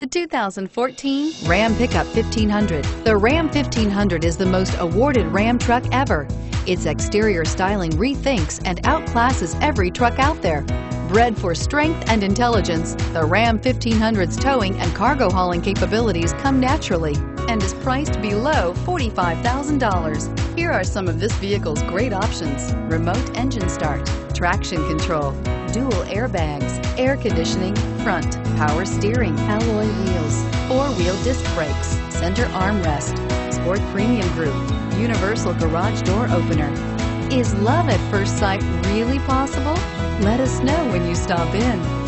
The 2014 Ram Pickup 1500. The Ram 1500 is the most awarded Ram truck ever. Its exterior styling rethinks and outclasses every truck out there. Bred for strength and intelligence, the Ram 1500's towing and cargo hauling capabilities come naturally and is priced below $45,000. Here are some of this vehicle's great options. Remote engine start, traction control, dual airbags, air conditioning, front, power steering, alloy wheels, four-wheel disc brakes, center armrest, sport premium group, universal garage door opener. Is love at first sight really possible? Let us know when you stop in.